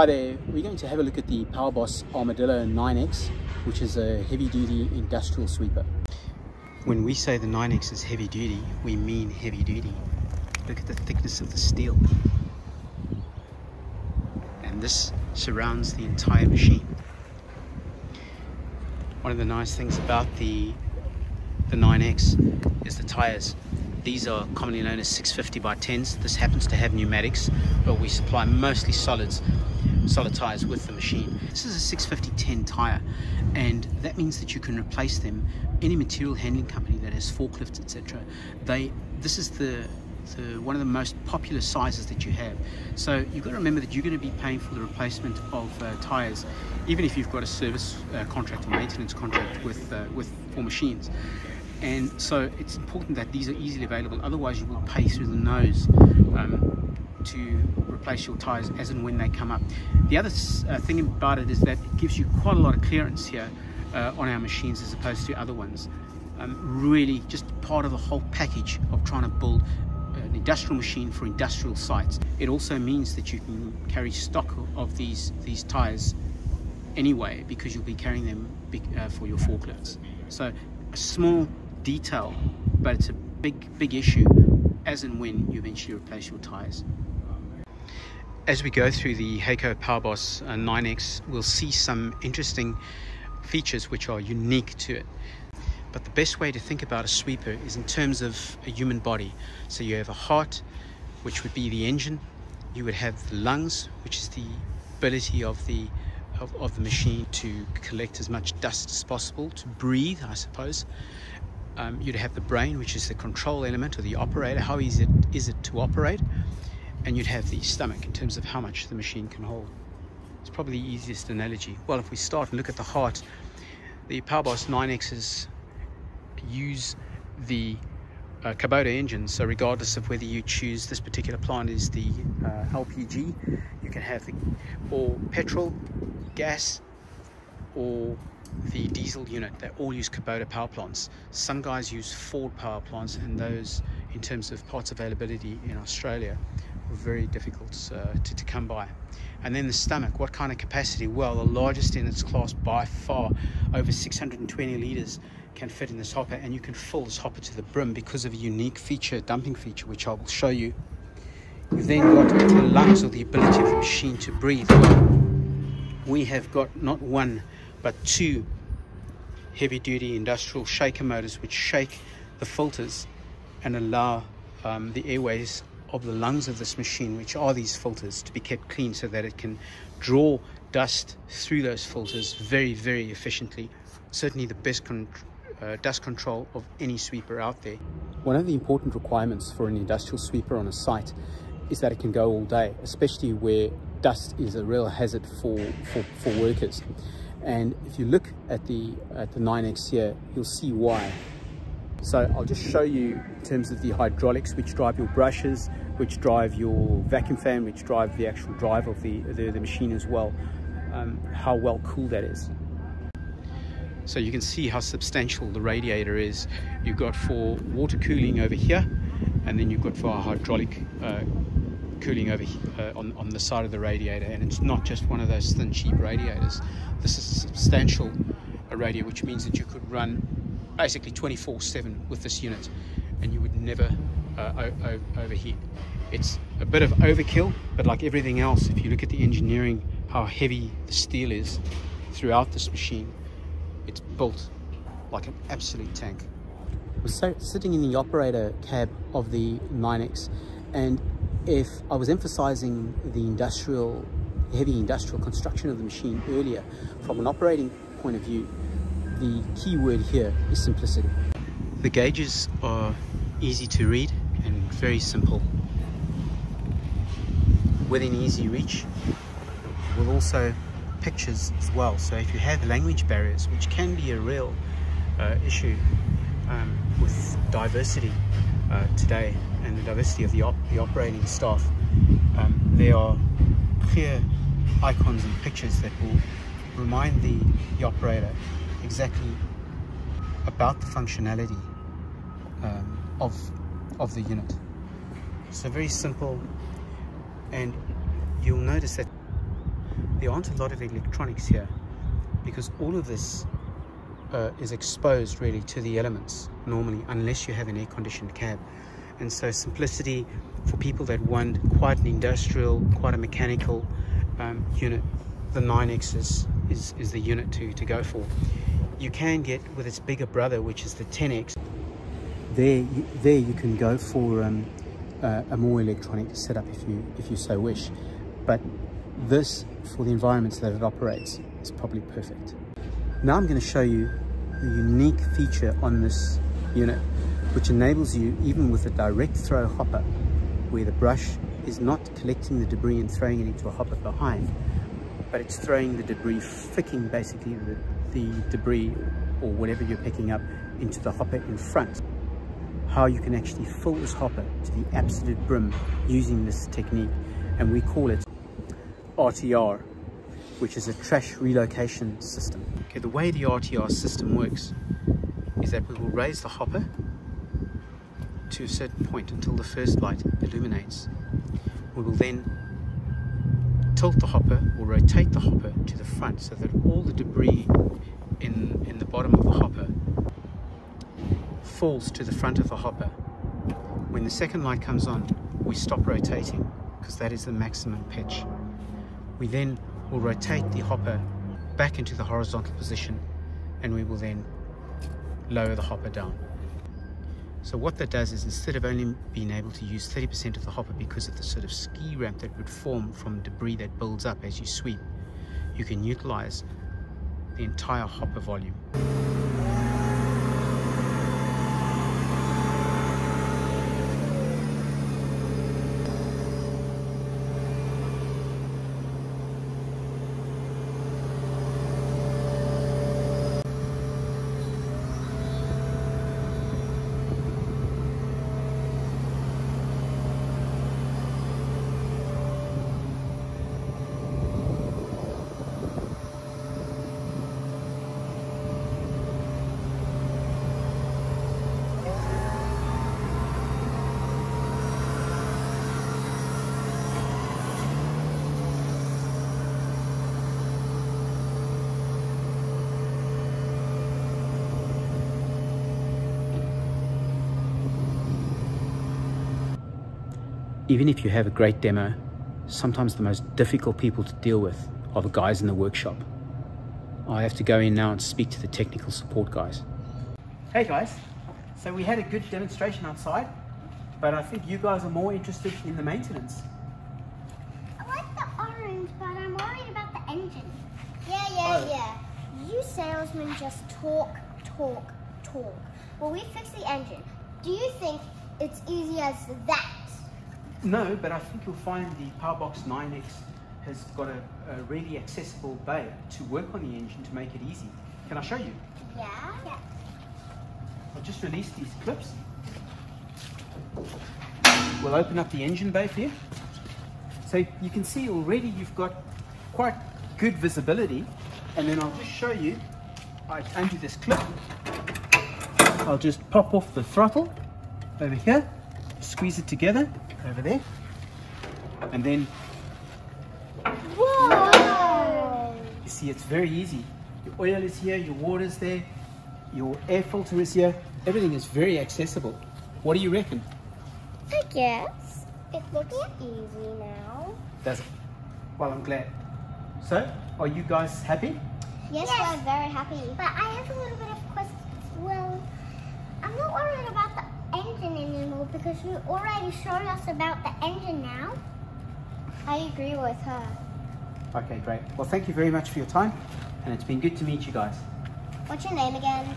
Hi there, we're going to have a look at the PowerBoss Armadillo 9X, which is a heavy-duty industrial sweeper. When we say the 9X is heavy duty, we mean heavy duty. Look at the thickness of the steel. And this surrounds the entire machine. One of the nice things about the the 9X is the tires. These are commonly known as 650 by 10s. This happens to have pneumatics, but we supply mostly solids solid tires with the machine. This is a 650 10 tire and that means that you can replace them. Any material handling company that has forklifts etc. They this is the the, one of the most popular sizes that you have. So you've got to remember that you're going to be paying for the replacement of uh, tires, even if you've got a service uh, contract or maintenance contract with uh, with for machines. And so it's important that these are easily available. Otherwise, you will pay through the nose um, to replace your tires as and when they come up. The other uh, thing about it is that it gives you quite a lot of clearance here uh, on our machines as opposed to other ones. Um, really just part of the whole package of trying to build an industrial machine for industrial sites. It also means that you can carry stock of these, these tires anyway because you'll be carrying them uh, for your forklifts. So a small detail, but it's a big, big issue as and when you eventually replace your tires. As we go through the Hako PowerBoss uh, 9X, we'll see some interesting features which are unique to it. But the best way to think about a sweeper is in terms of a human body. So you have a heart, which would be the engine. You would have the lungs, which is the ability of the of, of the machine to collect as much dust as possible, to breathe, I suppose. Um, you'd have the brain, which is the control element or the operator. How easy it, is it to operate? and you'd have the stomach in terms of how much the machine can hold. It's probably the easiest analogy. Well, if we start and look at the heart, the PowerBoss 9Xs use the uh, Kubota engine, so regardless of whether you choose this particular plant is the uh, LPG, you can have the or petrol, gas, or the diesel unit. They all use Kubota power plants. Some guys use Ford power plants, and those, in terms of parts availability in Australia, were very difficult uh, to, to come by. And then the stomach, what kind of capacity? Well, the largest in its class by far, over 620 litres can fit in this hopper and you can fill this hopper to the brim because of a unique feature, dumping feature, which I will show you. You've then got the lungs or the ability of the machine to breathe. We have got not one, but two heavy duty industrial shaker motors which shake the filters and allow um, the airways of the lungs of this machine, which are these filters, to be kept clean so that it can draw dust through those filters very, very efficiently. Certainly the best con uh, dust control of any sweeper out there. One of the important requirements for an industrial sweeper on a site is that it can go all day, especially where dust is a real hazard for, for, for workers. And if you look at the, at the 9X here, you'll see why. So I'll just show you in terms of the hydraulics which drive your brushes, which drive your vacuum fan, which drive the actual drive of the, the, the machine as well, um, how well cooled that is. So you can see how substantial the radiator is. You've got for water cooling over here, and then you've got for hydraulic uh, cooling over uh, on, on the side of the radiator. And it's not just one of those thin, cheap radiators. This is a substantial radiator, which means that you could run basically 24-7 with this unit and you would never uh, overheat. It's a bit of overkill, but like everything else, if you look at the engineering, how heavy the steel is throughout this machine, it's built like an absolute tank. We're so, sitting in the operator cab of the 9X and if I was emphasizing the industrial, heavy industrial construction of the machine earlier, from an operating point of view, the key word here is simplicity. The gauges are easy to read and very simple. Within easy reach, with also pictures as well. So if you have language barriers, which can be a real uh, issue um, with diversity uh, today and the diversity of the, op the operating staff, um, there are clear icons and pictures that will remind the, the operator exactly about the functionality um, of, of the unit. So very simple and you'll notice that there aren't a lot of electronics here because all of this uh, is exposed really to the elements normally unless you have an air-conditioned cab and so simplicity for people that want quite an industrial quite a mechanical um, unit the 9x is, is, is the unit to, to go for. You can get with its bigger brother which is the 10x there there you can go for um, uh, a more electronic setup if you if you so wish. But this for the environments that it operates is probably perfect. Now I'm going to show you the unique feature on this unit which enables you even with a direct throw hopper where the brush is not collecting the debris and throwing it into a hopper behind but it's throwing the debris flicking basically the, the debris or whatever you're picking up into the hopper in front how you can actually fill this hopper to the absolute brim using this technique and we call it RTR which is a trash relocation system. Okay, the way the RTR system works is that we will raise the hopper to a certain point until the first light illuminates. We will then tilt the hopper or rotate the hopper to the front so that all the debris in, in the bottom of the hopper falls to the front of the hopper. When the second light comes on, we stop rotating because that is the maximum pitch. We then will rotate the hopper back into the horizontal position and we will then lower the hopper down. So what that does is instead of only being able to use 30% of the hopper because of the sort of ski ramp that would form from debris that builds up as you sweep, you can utilize the entire hopper volume. Even if you have a great demo, sometimes the most difficult people to deal with are the guys in the workshop. I have to go in now and speak to the technical support guys. Hey guys, so we had a good demonstration outside, but I think you guys are more interested in the maintenance. I like the orange, but I'm worried about the engine. Yeah, yeah, oh. yeah. You salesmen just talk, talk, talk. Well, we fix the engine. Do you think it's easy as that? No, but I think you'll find the Powerboss 9X has got a, a, really accessible bay to work on the engine to make it easy. Can I show you? Yeah. yeah. I'll just release these clips. We'll open up the engine bay for you. So you can see already you've got quite good visibility. And then I'll just show you, I undo this clip. I'll just pop off the throttle over here, squeeze it together, over there. And then, Whoa! you see it's very easy. Your oil is here, your water is there, your air filter is here. Everything is very accessible. What do you reckon? I guess. It's looking easy now. Does it? Well, I'm glad. So, are you guys happy? Yes, yes. we're very happy. But I have a little bit of questions. Well, I'm not worried about the engine anymore because you already showed us about the engine now. I agree with her. Okay, great. Well, thank you very much for your time, and it's been good to meet you guys. What's your name again?